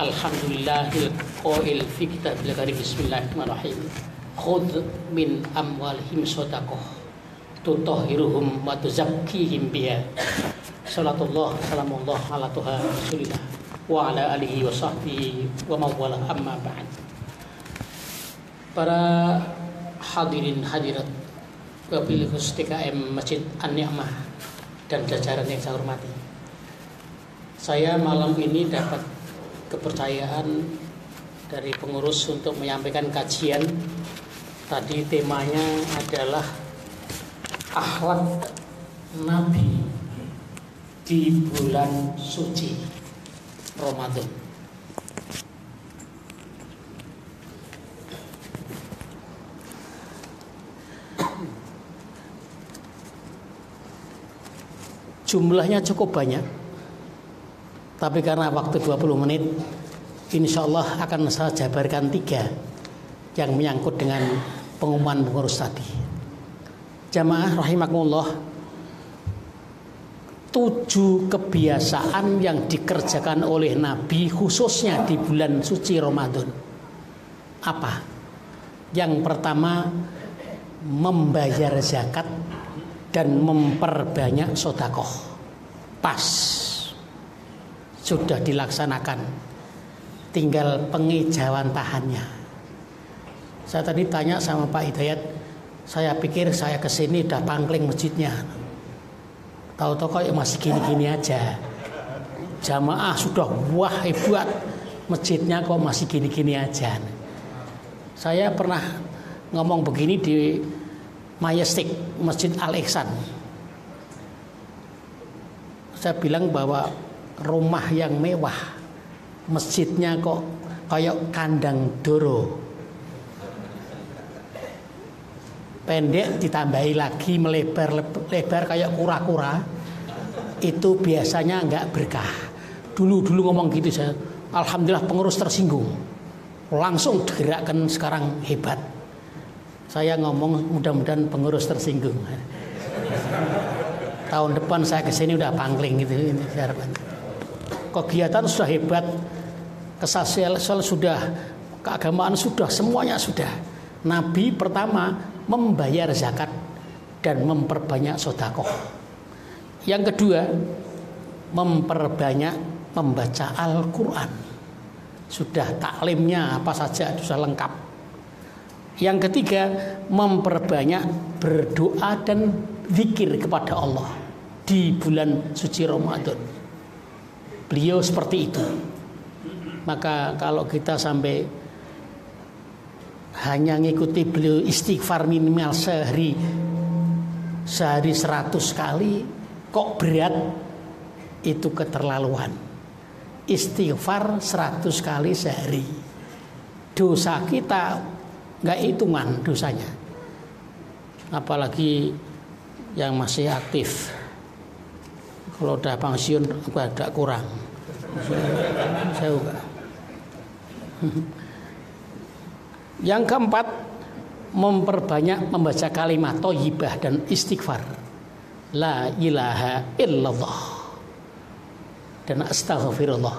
Alhamdulillahil qail fi kitabil karim Bismillahirrahmanirrahim. Khudh min amwalihim sadaqah tutahhiruhum wa tuzakkihim biha. Salatullah salamullah ala tuha Rasulillah wa ala alihi wa sahbihi wa mawala amma ba'd. Para hadirin hadirat wabil khusus TKM Masjid An-Ni'mah dan jajaran yang saya hormati. Saya malam ini dapat kepercayaan dari pengurus untuk menyampaikan kajian. Tadi temanya adalah akhlak Nabi di bulan suci Ramadan. Jumlahnya cukup banyak Tapi karena waktu 20 menit Insya Allah akan saya jabarkan tiga Yang menyangkut dengan pengumuman pengurus tadi. Jamaah rahimakumullah Tujuh kebiasaan yang dikerjakan oleh Nabi Khususnya di bulan suci Ramadan. Apa? Yang pertama Membayar zakat dan memperbanyak sodakoh. Pas sudah dilaksanakan. Tinggal pengejauhan tahannya. Saya tadi tanya sama Pak Hidayat saya pikir saya ke sini udah pangkling masjidnya. Tahu-tahu kok masih gini-gini aja. Jamaah sudah wah hebat. Masjidnya kok masih gini-gini aja. Saya pernah ngomong begini di Majestic Masjid Al Ihsan. Saya bilang bahwa rumah yang mewah, masjidnya kok kayak kandang doro. Pendek ditambahi lagi melebar lebar kayak kura-kura. Itu biasanya nggak berkah. Dulu-dulu ngomong gitu saya, alhamdulillah pengurus tersinggung. Langsung digerakkan sekarang hebat saya ngomong mudah-mudahan pengurus tersinggung. Tahun depan saya ke sini udah pangling gitu ini harapan. Kegiatan sudah hebat, kesasial sudah, keagamaan sudah, semuanya sudah. Nabi pertama membayar zakat dan memperbanyak sodakoh. Yang kedua memperbanyak membaca Al-Quran. Sudah taklimnya apa saja sudah lengkap yang ketiga, memperbanyak berdoa dan zikir kepada Allah di bulan suci Ramadan. Beliau seperti itu. Maka kalau kita sampai hanya ngikuti beliau istighfar minimal sehari sehari seratus kali kok berat? Itu keterlaluan. Istighfar seratus kali sehari. Dosa kita nggak hitungan dosanya. Apalagi yang masih aktif kalau udah pensiun agak kurang. Saya yang keempat memperbanyak membaca kalimat toyibah dan istighfar. La ilaha illallah. Dan astaghfirullah.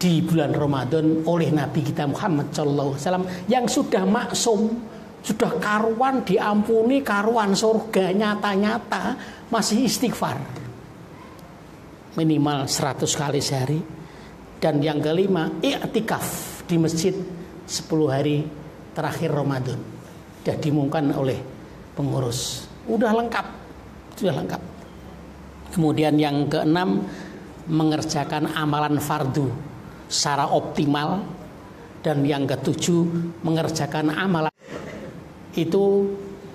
Di bulan Ramadan oleh Nabi kita Muhammad Shallallahu Alaihi Wasallam yang sudah maksum, sudah karuan diampuni, karuan surga nyata-nyata masih istighfar minimal 100 kali sehari. Dan yang kelima i'tikaf di masjid 10 hari terakhir Ramadan. Sudah dimungkan oleh pengurus. Udah lengkap sudah lengkap. Kemudian yang keenam mengerjakan amalan fardu secara optimal. Dan yang ketujuh mengerjakan amalan itu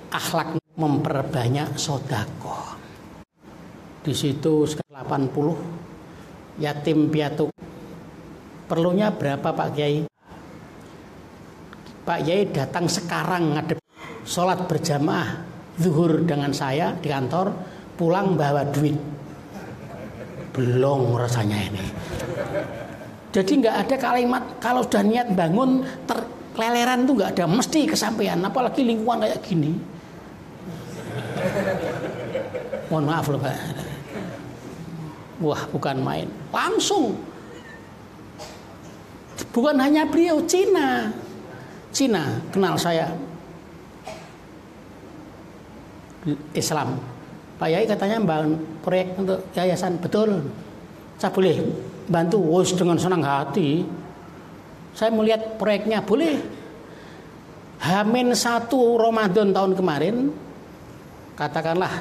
akhlak memperbanyak sodako di situ 80 yatim piatu perlunya berapa Pak Kiai Pak Kiai datang sekarang ngadep sholat berjamaah zuhur dengan saya di kantor pulang bawa duit belum rasanya ini jadi nggak ada kalimat kalau sudah niat bangun terleleran tuh nggak ada, mesti kesampaian. Apalagi lingkungan kayak gini. Mohon maaf loh Pak. Wah bukan main, langsung Bukan hanya beliau, Cina. Cina kenal saya. Islam. Pak Yai katanya bangun proyek untuk yayasan. Betul. Saya boleh bantu wos dengan senang hati. Saya melihat proyeknya boleh. Hamin satu Ramadan tahun kemarin, katakanlah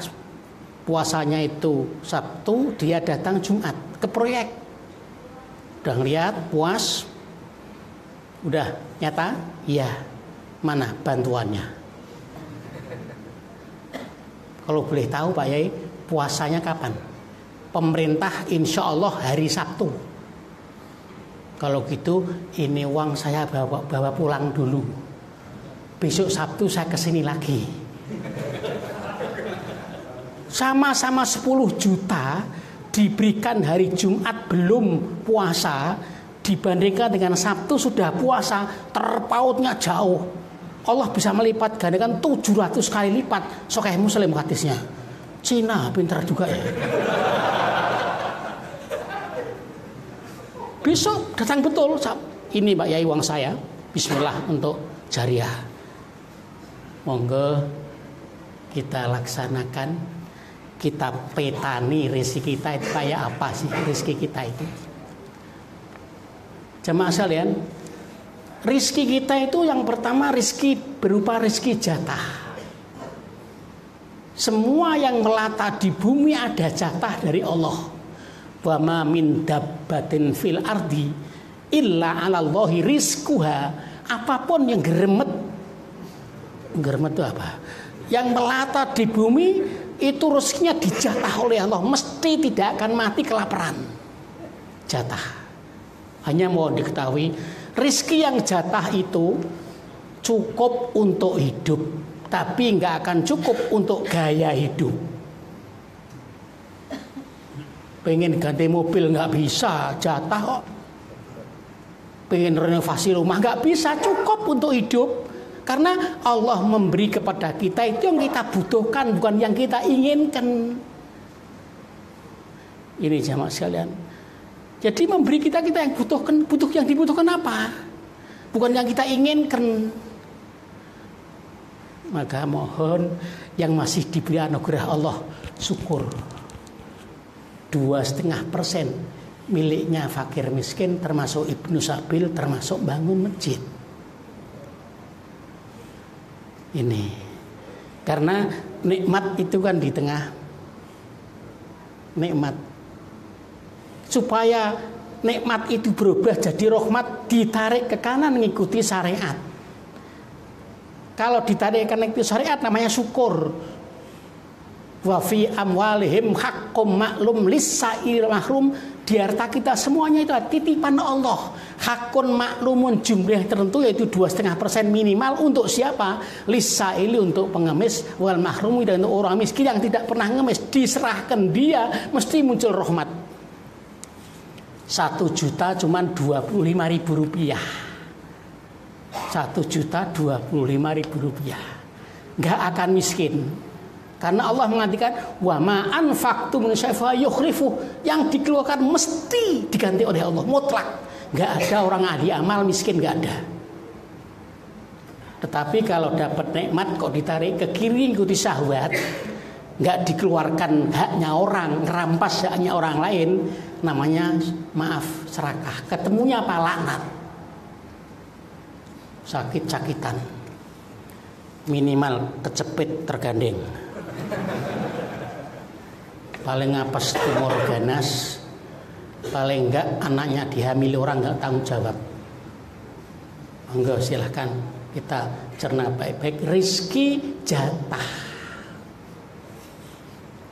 puasanya itu Sabtu, dia datang Jumat ke proyek. Udah ngeliat, puas, udah nyata, iya. Mana bantuannya? Kalau boleh tahu Pak Yai, puasanya kapan? Pemerintah insya Allah hari Sabtu. Kalau gitu ini uang saya bawa, bawa pulang dulu. Besok Sabtu saya ke sini lagi. Sama-sama 10 juta diberikan hari Jumat belum puasa dibandingkan dengan Sabtu sudah puasa terpautnya jauh. Allah bisa melipat gandakan 700 kali lipat. Sokeh muslim hadisnya. Cina pintar juga ya. Besok datang betul. Ini Mbak Yai uang saya. Bismillah untuk jariah. Monggo kita laksanakan. Kita petani rezeki kita itu kayak apa sih rezeki kita itu. Jemaah sekalian, rizki kita itu yang pertama rizki berupa rizki jatah. Semua yang melata di bumi ada jatah dari Allah wa ma min dabbatin fil ardi illa 'alallahi rizquha apa pun yang geremet geremet itu apa yang melata di bumi itu rezekinya dijatah oleh Allah. Mesti tidak akan mati kelaparan. Jatah. Hanya mau diketahui rizki yang jatah itu cukup untuk hidup tapi nggak akan cukup untuk gaya hidup. Pengen ganti mobil nggak bisa jatah pengen renovasi rumah nggak bisa cukup untuk hidup karena Allah memberi kepada kita itu yang kita butuhkan bukan yang kita inginkan. Ini jamaah sekalian. Jadi memberi kita kita yang butuhkan butuh yang dibutuhkan apa? Bukan yang kita inginkan. Maka mohon yang masih diberi anugerah Allah syukur. Dua setengah persen miliknya fakir miskin termasuk ibnu sabil termasuk bangun masjid ini. Karena nikmat itu kan di tengah. Nikmat. Supaya nikmat itu berubah jadi rahmat ditarik ke kanan mengikuti syariat. Kalau ditarik ke kanan itu syariat namanya syukur wa fi amwalihim hakkum maklum lisail mahrum. Di harta kita semuanya itu titipan Allah. Hakun maklumun jumlah tertentu yaitu dua setengah persen minimal. Untuk siapa? Lisaili untuk pengemis. Wal mahrum dan untuk orang miskin yang tidak pernah ngemis. Diserahkan dia mesti muncul rahmat. Satu juta cuman dua puluh lima ribu rupiah. Satu juta dua puluh lima ribu rupiah. Nggak akan miskin karena Allah mengatakan wa ma anfaqtum min yang dikeluarkan mesti diganti oleh Allah mutlak. Enggak ada orang ahli amal miskin enggak ada. Tetapi kalau dapat nikmat kok ditarik ke kiri ikuti syahwat, enggak dikeluarkan haknya orang, ngerampas haknya orang lain, namanya maaf serakah. Ketemunya apa laknat. Sakit-sakitan. Minimal kecepit tergandeng paling ngapes tumor ganas paling enggak anaknya dihamili orang enggak tanggung jawab. Enggak silahkan kita cerna baik-baik. Rizki jatah.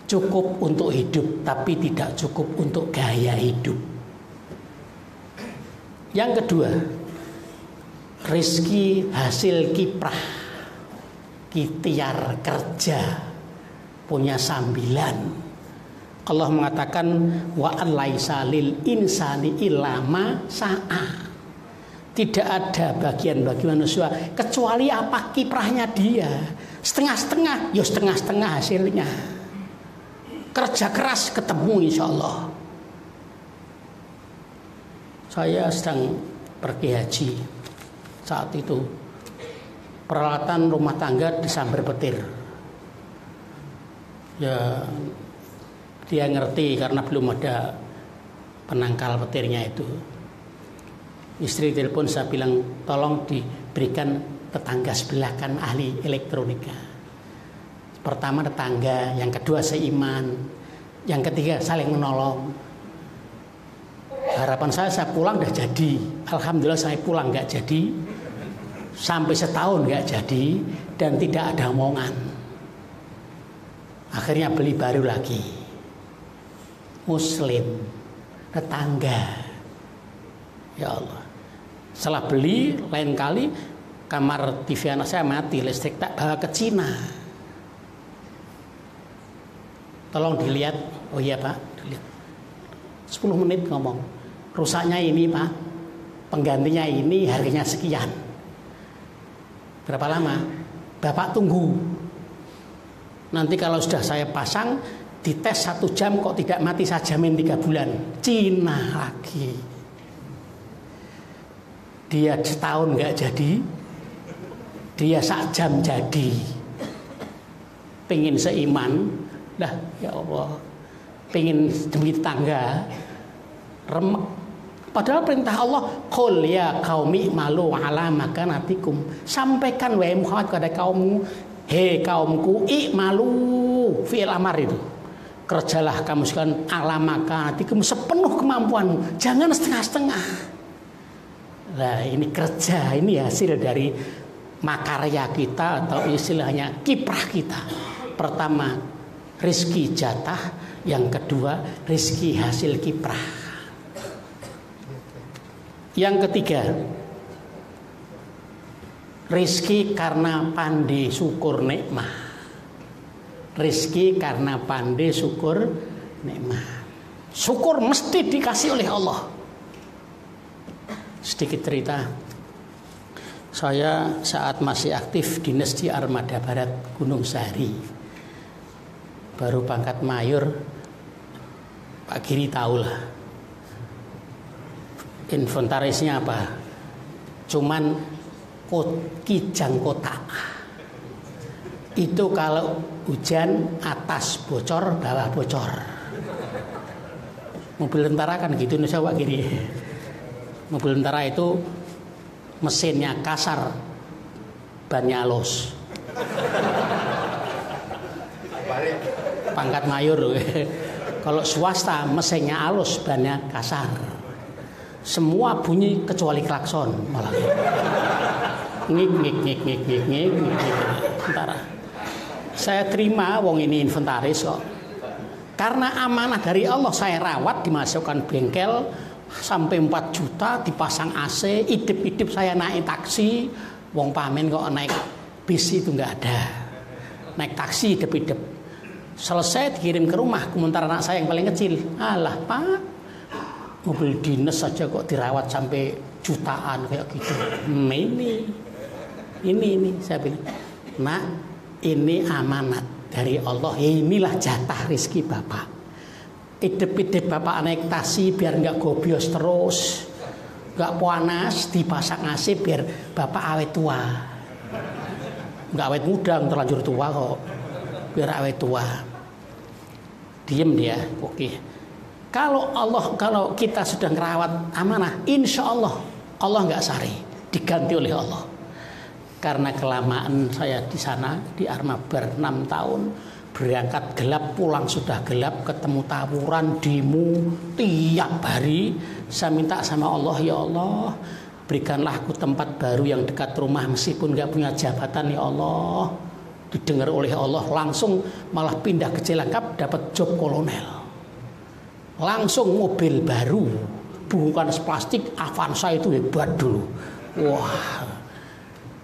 Cukup untuk hidup tapi tidak cukup untuk gaya hidup. Yang kedua rizki hasil kiprah kitiar kerja punya sambilan Allah mengatakan wa laisa lil insani ilama sa'a. Tidak ada bagian bagi manusia kecuali apa kiprahnya dia. Setengah-setengah, ya setengah-setengah hasilnya. Kerja keras ketemu insya Allah. Saya sedang pergi haji saat itu peralatan rumah tangga disambar petir ya dia ngerti karena belum ada penangkal petirnya itu. Istri telepon saya bilang tolong diberikan tetangga sebelah kan ahli elektronika. Pertama tetangga yang kedua seiman yang ketiga saling menolong. Harapan saya saya pulang udah jadi. Alhamdulillah saya pulang nggak jadi. Sampai setahun nggak jadi dan tidak ada omongan akhirnya beli baru lagi. Muslim tetangga. Ya Allah. Setelah beli lain kali kamar TV anak saya mati listrik tak bawa ke Cina. Tolong dilihat. Oh iya pak. Dilihat. 10 menit ngomong. Rusaknya ini pak. Penggantinya ini harganya sekian. Berapa lama? Bapak tunggu nanti kalau sudah saya pasang dites satu jam kok tidak mati saja jamin tiga bulan. Cina lagi. Dia setahun nggak jadi dia sak jam jadi. Pengen seiman dah ya Allah. Pengen demi tangga remek. Padahal perintah Allah, "Qul ya qaumi malu ala makanatikum." Sampaikan wahai Muhammad kepada kaummu, "Hei kaumku, malu fi'il amar itu." Kerjalah kamu sekalian ala makanatikum sepenuh kemampuanmu, jangan setengah-setengah. Nah, ini kerja, ini hasil dari makarya kita atau istilahnya kiprah kita. Pertama, rizki jatah, yang kedua rizki hasil kiprah. Yang ketiga, rizki karena pandai syukur nikmat. Rizki karena pandai syukur nikmat. Syukur mesti dikasih oleh Allah. Sedikit cerita. Saya saat masih aktif di di Armada Barat Gunung Sahari. Baru pangkat mayor, Pak Giri tahu lah inventarisnya apa cuman kijang kotak itu kalau hujan atas bocor bawah bocor. Mobil tentara kan gitu nih Pak gini? Mobil tentara itu mesinnya kasar bannya halus. Pangkat mayor. Kalau swasta mesinnya halus bannya kasar. Semua bunyi kecuali klakson malah ngik ngik ngik ngik ngik ngik ngik Sementara saya terima wong ini inventaris kok. Karena amanah dari Allah saya rawat dimasukkan bengkel sampai 4 juta dipasang AC idip-idip saya naik taksi. Wong pamen kok naik bis itu nggak ada. Naik taksi idip-idip. Selesai dikirim ke rumah komentar anak saya yang paling kecil. Alah pak. Mobil dinas saja kok dirawat sampai jutaan kayak gitu. Hmm, ini, ini, ini saya bilang, nak ini amanat dari Allah. Inilah jatah rizki bapak. Ide-ide bapak naik taksi biar nggak gobios terus, nggak panas, dipasang AC biar bapak awet tua. Nggak awet muda, terlanjur tua kok. Biar awet tua. Diem dia, oke. Okay kalau Allah, kalau kita sudah ngerawat amanah, insya Allah Allah nggak sari, diganti oleh Allah. Karena kelamaan saya di sana di Armabar 6 tahun, berangkat gelap pulang sudah gelap, ketemu tawuran, demo tiap hari. Saya minta sama Allah, ya Allah, berikanlah aku tempat baru yang dekat rumah meskipun nggak punya jabatan ya Allah. Didengar oleh Allah langsung malah pindah ke Cilangkap dapat job kolonel langsung mobil baru bukan plastik Avanza itu hebat dulu wah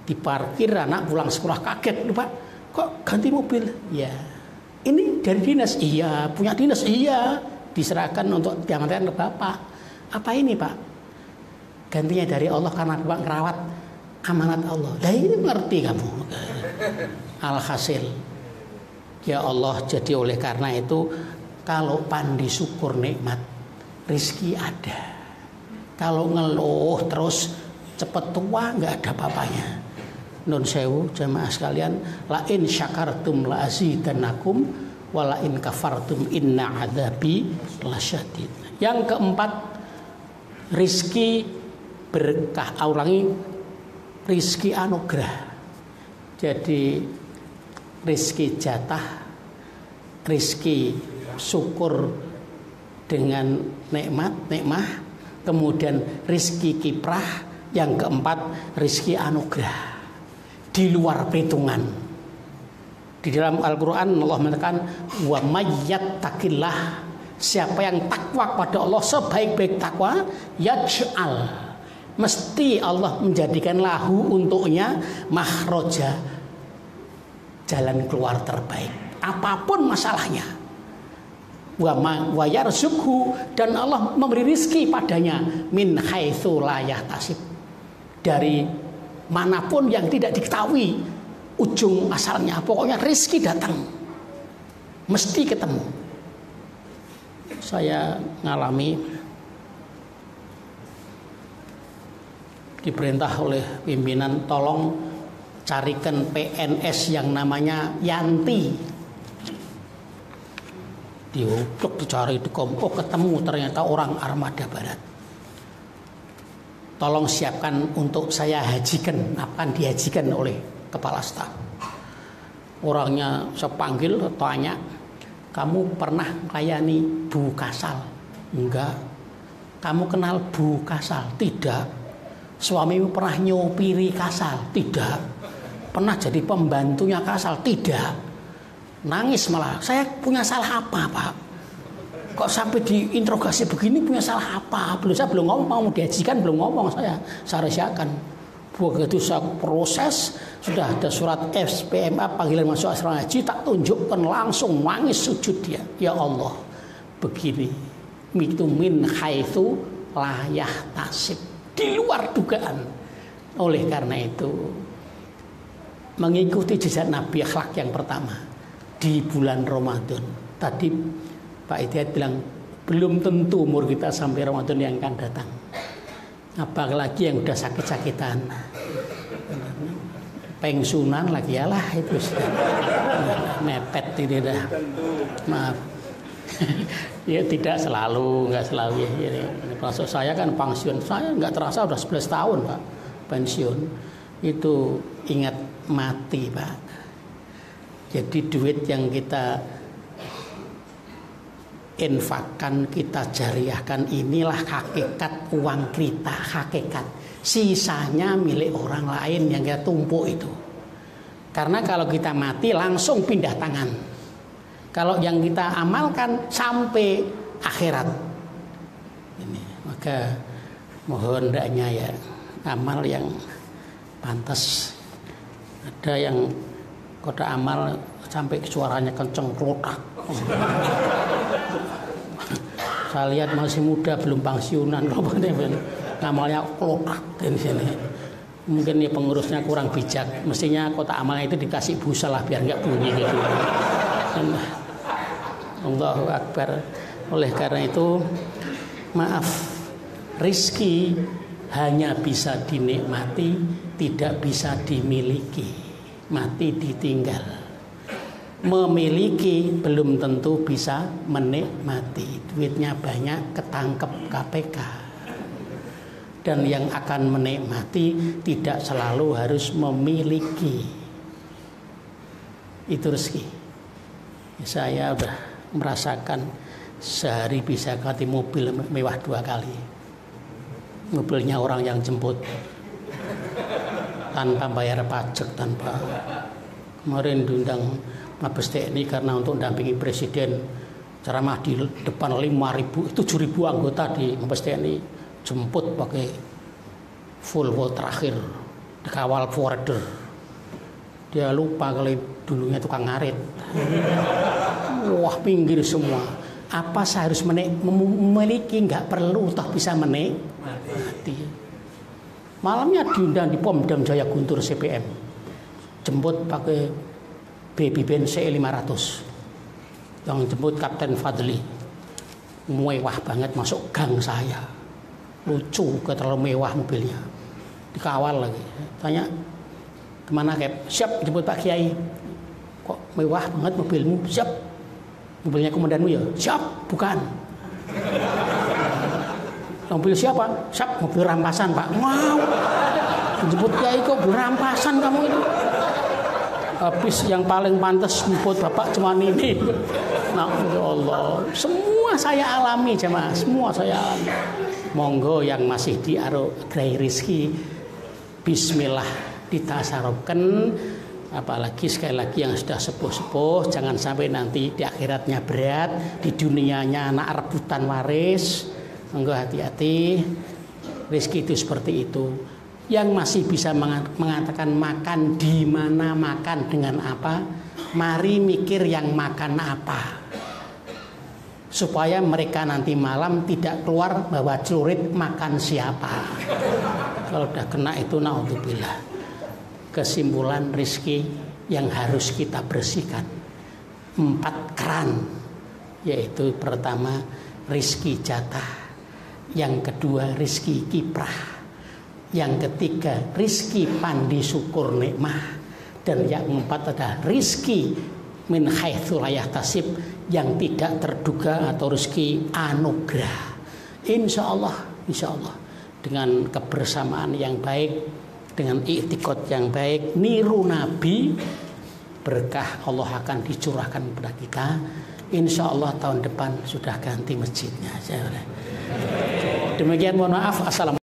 diparkir anak pulang sekolah kaget pak kok ganti mobil? Ya ini dari dinas. Iya punya dinas. Iya diserahkan untuk diamankan ke bapak. Apa ini pak? Gantinya dari Allah karena bapak ngerawat amanat Allah. Dan ini mengerti kamu. Alhasil ya Allah jadi oleh karena itu kalau pandi syukur nikmat rizki ada. Kalau ngeluh terus cepet tua nggak ada papanya. Non sewu jamaah sekalian, la in syakartum la azidannakum wa la in kafartum inna adabi lasyadid. Yang keempat, rizki berkah. Ulangi, rizki anugerah. Jadi rizki jatah, rizki syukur dengan nikmat, nikmah, kemudian rizki kiprah, yang keempat rizki anugerah di luar perhitungan. Di dalam Al-Quran Allah mengatakan wa mayyat takillah siapa yang takwa kepada Allah sebaik-baik takwa yaj'al. Mesti Allah menjadikan lahu untuknya mahroja jalan keluar terbaik. Apa pun masalahnya. Wa dan Allah memberi rizki padanya. Min haitsu la dari mana pun yang tidak diketahui ujung asalnya. Pokoknya rizki datang. Mesti ketemu. Saya ngalami diperintah oleh pimpinan tolong carikan PNS yang namanya Yanti. Diutuk dicari di kompok ketemu. Ternyata orang armada barat tolong siapkan untuk saya hajikan akan dihajikan oleh kepala staf orangnya saya panggil tanya kamu pernah melayani Bu Kasal enggak kamu kenal Bu Kasal tidak Suamimu pernah nyopiri kasal? Tidak. Pernah jadi pembantunya kasal? Tidak. Nangis malah. Saya punya salah apa, Pak? Kok sampai diinterogasi begini punya salah apa? Belum saya belum ngomong mau diajikan belum ngomong saya. Rahasiakan. Begitu saya proses sudah ada surat SPMA panggilan masuk asrama haji tak tunjukkan langsung nangis sujud dia. Ya Allah, begini. Itu min haitsu layah tasib di luar dugaan. Oleh karena itu, mengikuti jejak Nabi akhlak yang pertama di bulan Ramadan. Tadi Pak Idiat bilang belum tentu umur kita sampai Ramadan yang akan datang. Apalagi yang udah sakit-sakitan. Pensiunan lagi ya lah itu mepet ini dah. Maaf. ya tidak selalu, nggak selalu ya. ya. Maksud saya kan pensiun, saya nggak terasa udah 11 tahun pak pensiun. Itu ingat mati pak. Jadi duit yang kita infakkan, kita jariahkan inilah hakikat uang kita, hakikat. Sisanya milik orang lain yang kita tumpuk itu. Karena kalau kita mati langsung pindah tangan kalau yang kita amalkan sampai akhirat. Ini, maka mohon hendaknya ya amal yang pantas. Ada yang kota amal sampai suaranya kenceng kelotak. Saya lihat masih muda belum pensiunan amalnya kelotak di sini. Mungkin ya pengurusnya kurang bijak. Mestinya kota amalnya itu dikasih busa lah biar nggak bunyi gitu. Allahu Akbar. Oleh karena itu, maaf, rizki hanya bisa dinikmati, tidak bisa dimiliki. Mati ditinggal. Memiliki belum tentu bisa menikmati. Duitnya banyak, ketangkep KPK. Dan yang akan menikmati tidak selalu harus memiliki. Itu rezeki. Saya udah merasakan sehari bisa ganti mobil mewah dua kali. Mobilnya orang yang jemput tanpa bayar pajak tanpa kemarin diundang Mabes TNI karena untuk mendampingi presiden ceramah di depan 5.000 7.000 anggota di Mabes TNI jemput pakai Volvo terakhir dikawal forwarder. Dia lupa kalau dulunya tukang ngarit. Wah pinggir semua. Apa saya harus memiliki nggak perlu toh bisa menikmati malamnya diundang di Pomdam Jaya Guntur CPM jemput pakai baby Ben CE 500 yang jemput Kapten Fadli. Mewah banget masuk gang saya. Lucu ke terlalu mewah mobilnya. Dikawal lagi. Tanya ke mana kayak siap jemput Pak Kiai. Kok mewah banget mobilmu? Siap. Mobilnya komandanmu ya? Siap. Bukan. Mobil siapa? Siap mobil rampasan Pak. Wow jemput Kiai kok mobil rampasan kamu itu habis yang paling pantas jemput Bapak cuma ini. Nah ya Allah. Semua saya alami jemaah. Semua saya alami. Monggo yang masih di aro Rizki Bismillah ditasarupkan apalagi sekali lagi yang sudah sepuh-sepuh jangan sampai nanti di akhiratnya berat di dunianya anak rebutan waris. Monggo hati-hati. Rezeki itu seperti itu yang masih bisa mengatakan makan di mana makan dengan apa mari mikir yang makan apa. Supaya mereka nanti malam tidak keluar bawa celurit makan siapa. Kalau udah kena itu naudzubillah. Kesimpulan rizki yang harus kita bersihkan. Empat keran yaitu pertama rizki jatah. Yang kedua rizki kiprah yang ketiga rizki pandi syukur nikmah dan yang empat adalah rizki min haitsu tasib yang tidak terduga atau rezeki anugerah. Insya Allah, insya Allah dengan kebersamaan yang baik, dengan iktikot yang baik, niru Nabi, berkah Allah akan dicurahkan kepada kita. Insya Allah tahun depan sudah ganti masjidnya. Demikian mohon maaf. Assalamualaikum.